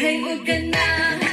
可以不